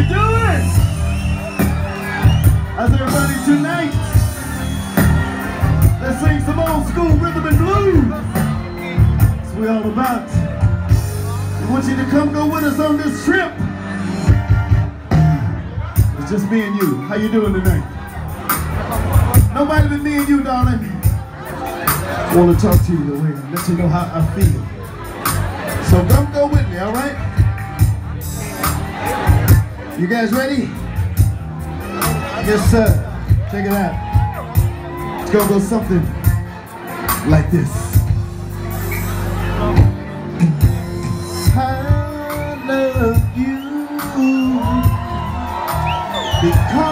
you doing? How's everybody tonight? Let's sing some old school rhythm and blues. That's what we all about. We want you to come go with us on this trip. It's just me and you. How you doing tonight? Nobody but me and you, darling. I want to talk to you the way, let you know how I feel. So come go with me, all right? You guys ready? Yes, sir. Check it out. It's gonna go something like this. I love you because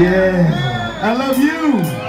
Yeah. I love you.